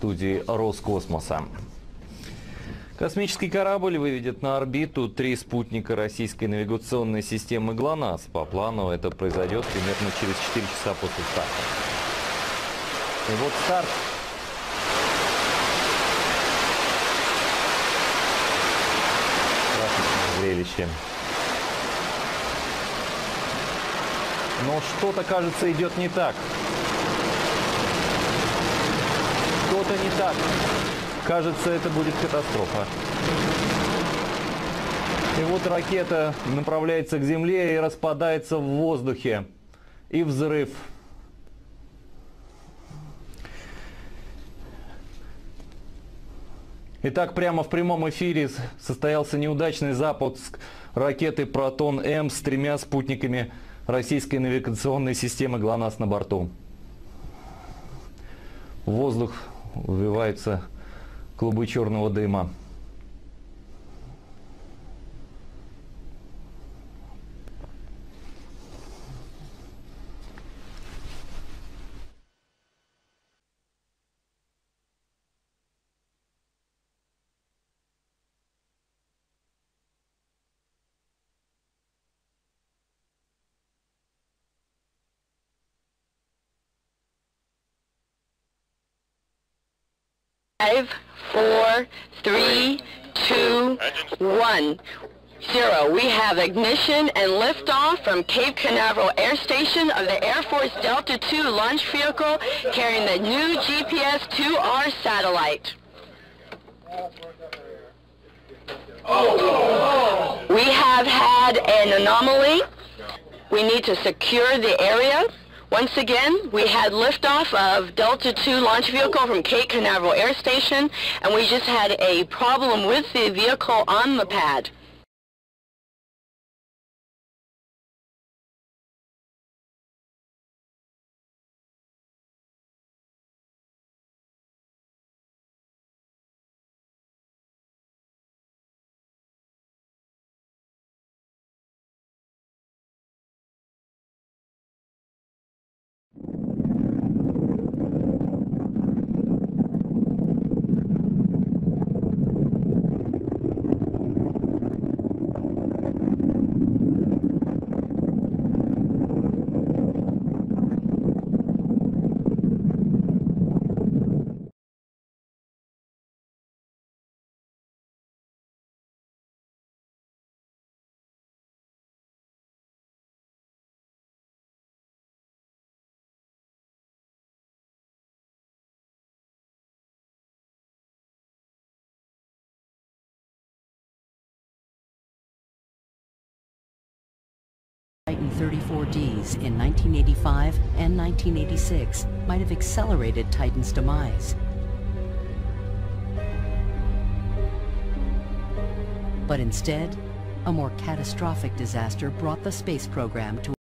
студии Роскосмоса. Космический корабль выведет на орбиту три спутника российской навигационной системы ГЛОНАСС. По плану это произойдет примерно через 4 часа после старта. И вот старт. Зрелище. Но что-то, кажется, идет не так. Что-то не так. Кажется, это будет катастрофа. И вот ракета направляется к Земле и распадается в воздухе. И взрыв. Итак, прямо в прямом эфире состоялся неудачный запуск ракеты «Протон-М» с тремя спутниками российской навигационной системы ГЛОНАСС на борту. Воздух вываются клубы черного дыма. Five, four, three, two, one, zero. We have ignition and liftoff from Cape Canaveral Air Station of the Air Force Delta II launch vehicle carrying the new GPS-2R satellite. We have had an anomaly. We need to secure the area. Once again, we had liftoff of Delta II launch vehicle from Cape Canaveral Air Station, and we just had a problem with the vehicle on the pad. Titan 34Ds in 1985 and 1986 might have accelerated Titan's demise. But instead, a more catastrophic disaster brought the space program to